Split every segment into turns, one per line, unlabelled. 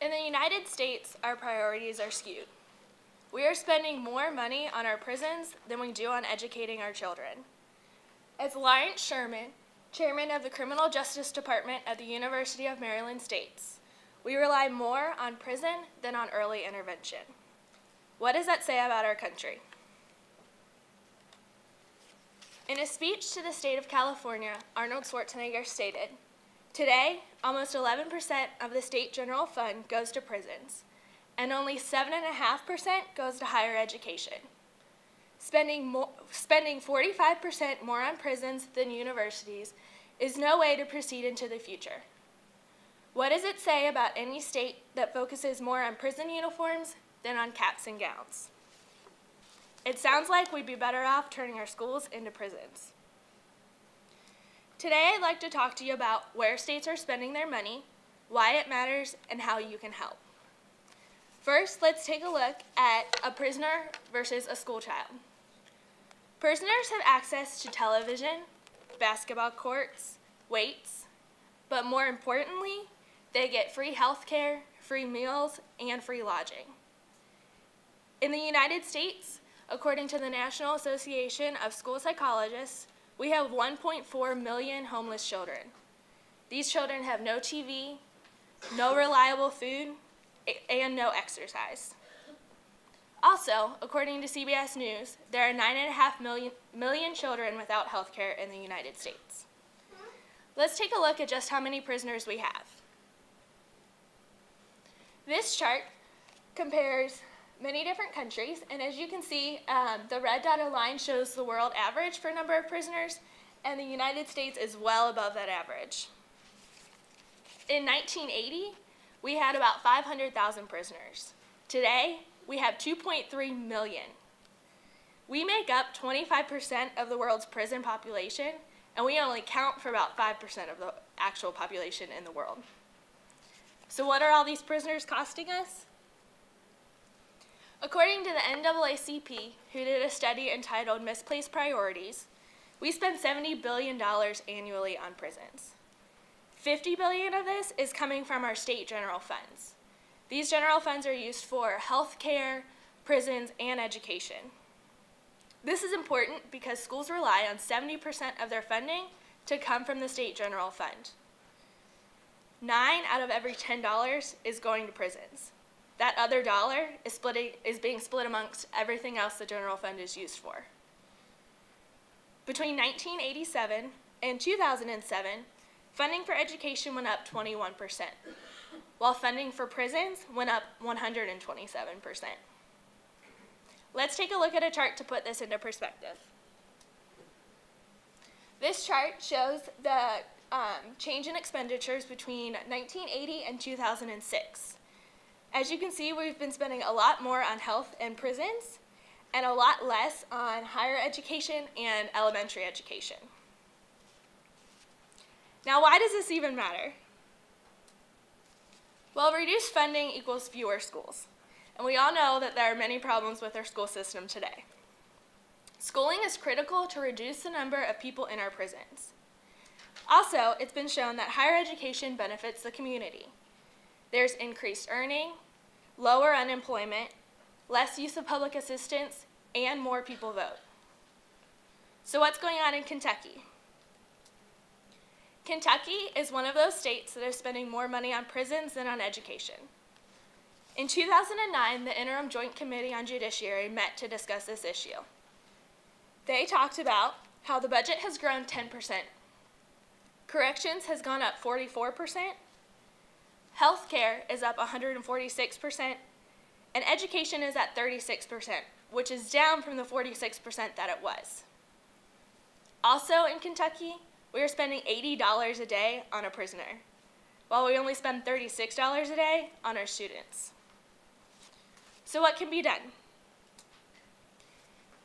In the United States, our priorities are skewed. We are spending more money on our prisons than we do on educating our children. As Lawrence Sherman, chairman of the Criminal Justice Department at the University of Maryland states, we rely more on prison than on early intervention. What does that say about our country? In a speech to the state of California, Arnold Schwarzenegger stated, Today, almost 11% of the state general fund goes to prisons, and only 7.5% goes to higher education. Spending, more, spending 45% more on prisons than universities is no way to proceed into the future. What does it say about any state that focuses more on prison uniforms than on caps and gowns? It sounds like we'd be better off turning our schools into prisons. Today, I'd like to talk to you about where states are spending their money, why it matters, and how you can help. First, let's take a look at a prisoner versus a school child. Prisoners have access to television, basketball courts, weights, but more importantly, they get free health care, free meals, and free lodging. In the United States, according to the National Association of School Psychologists, we have 1.4 million homeless children. These children have no TV, no reliable food, and no exercise. Also, according to CBS News, there are 9.5 million, million children without health care in the United States. Let's take a look at just how many prisoners we have. This chart compares many different countries, and as you can see, um, the red dotted line shows the world average for number of prisoners, and the United States is well above that average. In 1980, we had about 500,000 prisoners. Today, we have 2.3 million. We make up 25% of the world's prison population, and we only count for about 5% of the actual population in the world. So what are all these prisoners costing us? According to the NAACP, who did a study entitled Misplaced Priorities, we spend $70 billion annually on prisons. 50 billion of this is coming from our state general funds. These general funds are used for health care, prisons, and education. This is important because schools rely on 70% of their funding to come from the state general fund. Nine out of every $10 is going to prisons. That other dollar is, splitting, is being split amongst everything else the general fund is used for. Between 1987 and 2007, funding for education went up 21%, while funding for prisons went up 127%. Let's take a look at a chart to put this into perspective. This chart shows the um, change in expenditures between 1980 and 2006. As you can see, we've been spending a lot more on health and prisons and a lot less on higher education and elementary education. Now, why does this even matter? Well, reduced funding equals fewer schools. And we all know that there are many problems with our school system today. Schooling is critical to reduce the number of people in our prisons. Also, it's been shown that higher education benefits the community. There's increased earning, lower unemployment, less use of public assistance, and more people vote. So what's going on in Kentucky? Kentucky is one of those states that are spending more money on prisons than on education. In 2009, the Interim Joint Committee on Judiciary met to discuss this issue. They talked about how the budget has grown 10%. Corrections has gone up 44%, Healthcare is up 146%, and education is at 36%, which is down from the 46% that it was. Also in Kentucky, we are spending $80 a day on a prisoner, while we only spend $36 a day on our students. So what can be done?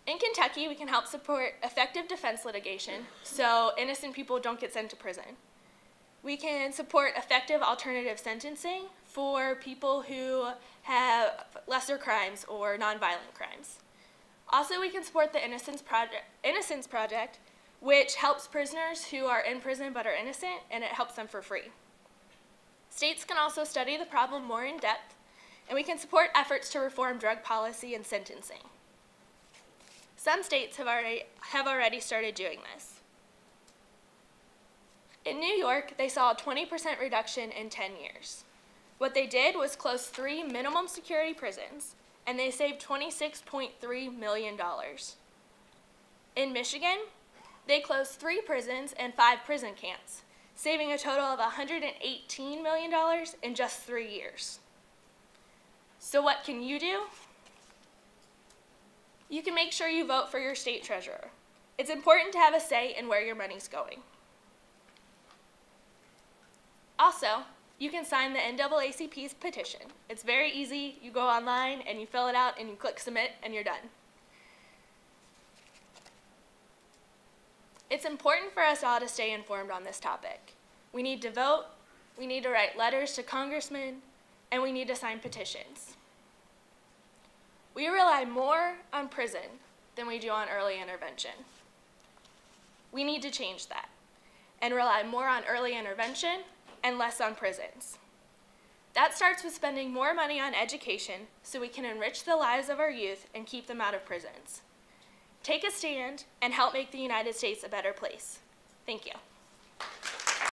In Kentucky, we can help support effective defense litigation so innocent people don't get sent to prison. We can support effective alternative sentencing for people who have lesser crimes or nonviolent crimes. Also, we can support the Innocence Project, Innocence Project, which helps prisoners who are in prison but are innocent, and it helps them for free. States can also study the problem more in depth, and we can support efforts to reform drug policy and sentencing. Some states have already, have already started doing this. In New York, they saw a 20% reduction in 10 years. What they did was close three minimum security prisons, and they saved $26.3 million. In Michigan, they closed three prisons and five prison camps, saving a total of $118 million in just three years. So, what can you do? You can make sure you vote for your state treasurer. It's important to have a say in where your money's going. Also, you can sign the NAACP's petition. It's very easy. You go online and you fill it out and you click submit and you're done. It's important for us all to stay informed on this topic. We need to vote, we need to write letters to congressmen, and we need to sign petitions. We rely more on prison than we do on early intervention. We need to change that and rely more on early intervention and less on prisons. That starts with spending more money on education so we can enrich the lives of our youth and keep them out of prisons. Take a stand and help make the United States a better place. Thank you.